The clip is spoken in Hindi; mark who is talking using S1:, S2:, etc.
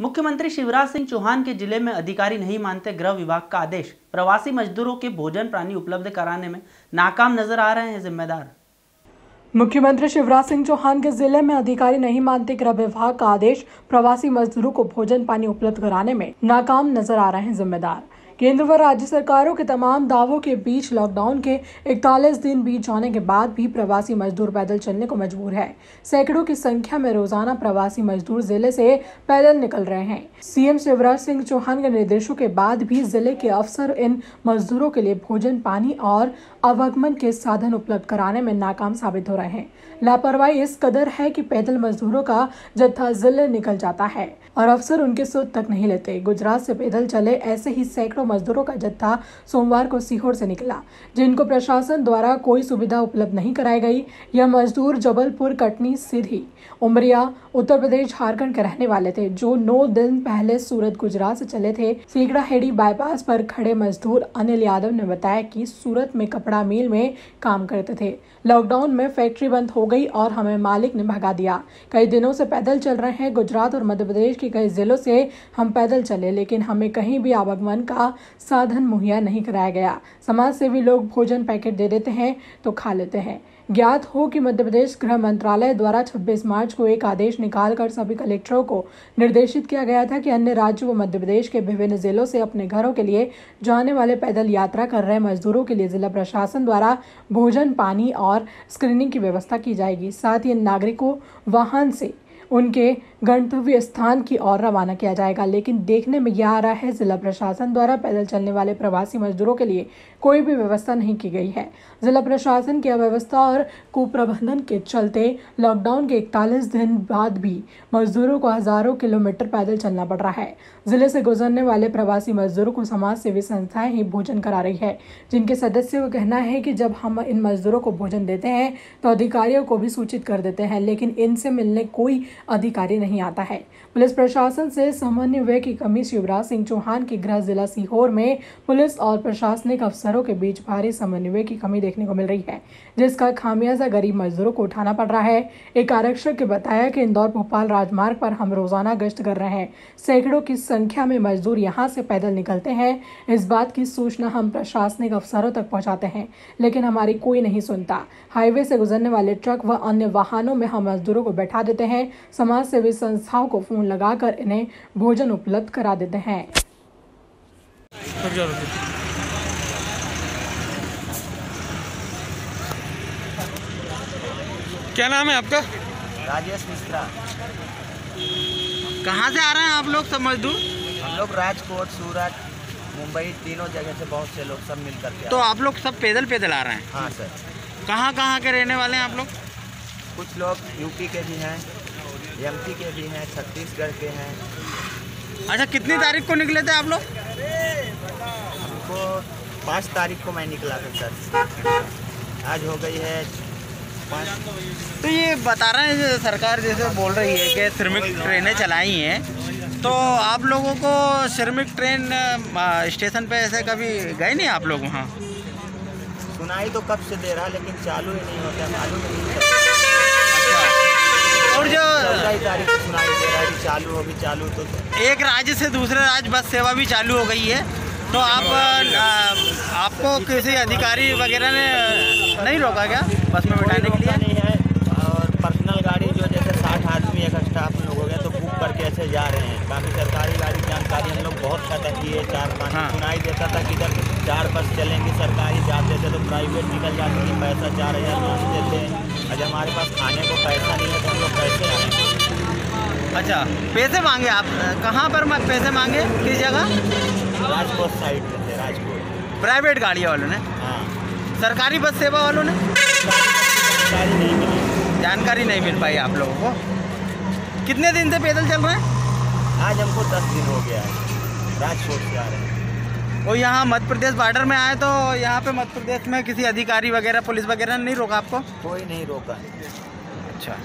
S1: मुख्यमंत्री शिवराज सिंह चौहान के ज़िले में अधिकारी नहीं मानते गृह विभाग का आदेश। प्रवासी मजदूरों के भोजन प्राणी उपलब्ध कराने में नाकाम नज़र आ रहे हैं जिम्मेदार।
S2: मुख्यमंत्री शिवराज सिंह चौहान के ज़िले में अधिकारी नहीं मानते गृह विभाग का आदेश। प्रवासी मजदूरों को भोजन पानी उपलब्ध कराने में नाकाम नज़र आ रहे हैं जिम्मेदार। केंद्र व राज्य सरकारों के तमाम दावों के बीच लॉकडाउन के 41 दिन बीत जाने के बाद भी प्रवासी मजदूर पैदल चलने को मजबूर है। सैकड़ों की संख्या में रोज़ाना प्रवासी मजदूर ज़िले से पैदल निकल रहे हैं। सीएम शिवराज सिंह चौहान के निर्देशों के बाद भी ज़िले के अफसर इन मजदूरों के लिए भोजन, पानी और आवागमन के साधन उपलब्ध कराने में नाकाम साबित हो रहे हैं। लापरवाही इस कदर है कि पैदल मजदूरों का जत्था ज़िले निकल जाता है और अफसर उनके सुध तक नहीं लेते। गुजरात से पैदल चले ऐसे ही सैकड़ों मजदूरों का जत्था सोमवार को सीहोर से निकला, जिनको प्रशासन द्वारा कोई सुविधा उपलब्ध नहीं कराई गई। यह मजदूर जबलपुर, कटनी सीधी उमरिया, उत्तर प्रदेश, झारखंड के रहने वाले थे, जो नौ दिन पहले सूरत, गुजरात से चले थे। सीगड़ा हेडी बाईपास पर खड़े मजदूर अनिल यादव ने बताया कि सूरत में कपड़ा मिल में काम करते थे। लॉकडाउन में फैक्ट्री बंद हो गई और हमें मालिक ने भगा दिया। कई दिनों से पैदल चल रहे हैं गुजरात और मध्य प्रदेश के कई जिलों से हम पैदल चले, लेकिन हमें कहीं भी आवागमन का साधन मुहैया नहीं कराया गया। समाज सेवी लोग भोजन पैकेट दे देते हैं तो खा लेते हैं। ज्ञात हो कि मध्य प्रदेश गृह मंत्रालय द्वारा 26 मार्च को एक आदेश निकालकर सभी कलेक्टरों को निर्देशित किया गया था कि अन्य राज्यों व मध्य प्रदेश के विभिन्न जिलों से अपने घरों के लिए जाने वाले पैदल यात्रा कर रहे मजदूरों के लिए जिला प्रशासन द्वारा भोजन, पानी और स्क्रीनिंग की व्यवस्था की जाएगी। साथ ही इन नागरिकों, वाहन से उनके गंतव्य स्थान की ओर रवाना किया जाएगा। लेकिन देखने में यह आ रहा है, जिला प्रशासन द्वारा पैदल चलने वाले प्रवासी मजदूरों के लिए कोई भी व्यवस्था नहीं की गई है। जिला प्रशासन की अव्यवस्था और कुप्रबंधन के चलते लॉकडाउन के इकतालीस दिन बाद भी मजदूरों को हज़ारों किलोमीटर पैदल चलना पड़ रहा है। ज़िले से गुजरने वाले प्रवासी मजदूरों को समाज सेवी संस्थाएँ ही भोजन करा रही है, जिनके सदस्यों का कहना है कि जब हम इन मजदूरों को भोजन देते हैं तो अधिकारियों को भी सूचित कर देते हैं, लेकिन इनसे मिलने कोई अधिकारी नहीं आता है। पुलिस प्रशासन से समन्वय की कमी शिवराज सिंह चौहान की गृह जिला सीहोर में पुलिस और प्रशासनिक अफसरों के बीच भारी समन्वय की कमी देखने को मिल रही है, जिसका खामियाजा गरीब मजदूरों को उठाना पड़ रहा है। एक आरक्षक के बताया कि इंदौर भोपाल राजमार्ग पर हम रोज़ाना गश्त कर रहे हैं। सैकड़ों की संख्या में मजदूर यहाँ से पैदल निकलते हैं। इस बात की सूचना हम प्रशासनिक अफसरों तक पहुँचाते हैं, लेकिन हमारी कोई नहीं सुनता। हाईवे से गुजरने वाले ट्रक व अन्य वाहनों में हम मजदूरों को बैठा देते हैं। समाज सेवी संस्थाओं को फ़ोन लगाकर इन्हें भोजन उपलब्ध करा देते हैं।
S3: क्या नाम है आपका?
S4: राजेश मिश्रा।
S3: कहाँ से आ रहे हैं आप लोग सब मजदूर?
S4: हम लोग राजकोट सूरत मुंबई तीनों जगह से बहुत से लोग सब मिल करके
S3: तो आप लोग सब पैदल पैदल आ रहे हैं?
S4: हाँ सर।
S3: कहाँ कहाँ के रहने वाले हैं आप लोग?
S4: कुछ लोग यूपी के भी हैं एमपी के भी हैं छत्तीसगढ़ के हैं।
S3: अच्छा कितनी तारीख को निकले थे आप लोग?
S4: हमको पाँच तारीख को मैं निकला था सर। आज हो गई है
S3: तो ये बता रहे हैं सरकार जैसे बोल रही है कि श्रमिक ट्रेनें चलाई हैं। तो आप लोगों को श्रमिक ट्रेन स्टेशन पे ऐसे कभी गए नहीं आप लोग वहाँ?
S4: सुनाई तो कब से दे रहा लेकिन चालू ही नहीं होता मालूम नहीं
S3: और जो
S4: तारीख को सुनाई दे रहा है चालू होगी चालू तो
S3: एक राज्य से दूसरे राज्य बस सेवा भी चालू हो गई है। तो आप अ, आपको किसी अधिकारी वगैरह ने नहीं रोका क्या? बस में बैठाने के लिए।
S4: नहीं है और पर्सनल गाड़ी जो जैसे साठ आदमी एक स्टाफ लोग हो गए तो बुक करके ऐसे जा रहे हैं। बाकी सरकारी गाड़ी की जानकारी हम लोग बहुत खाता किए चार पाँच
S3: हाँ।
S4: सुनाई देता था कि इधर चार बस चलेंगी सरकारी जाते थे तो प्राइवेट निकल जाते थे पैसा चार हज़ार मांगते थे आज हमारे पास खाने को पैसा नहीं है तो हम लोग कैसे आए।
S3: अच्छा पैसे मांगे आप? कहाँ पर पैसे मांगे? किस जगह?
S4: राजकोट साइड में थे राजकोट।
S3: प्राइवेट गाड़ी वालों ने?
S4: हाँ।
S3: सरकारी बस सेवा वालों ने? जानकारी नहीं मिल पाई आप लोगों को। कितने दिन से पैदल चल रहे हैं?
S4: आज हमको दस दिन हो गया है। राजकोट से आ रहे हैं।
S3: वो यहाँ मध्य प्रदेश बॉर्डर में आए तो यहाँ पे मध्य प्रदेश में किसी अधिकारी वगैरह पुलिस वगैरह ने नहीं रोका आपको?
S4: कोई नहीं रोका।
S3: अच्छा।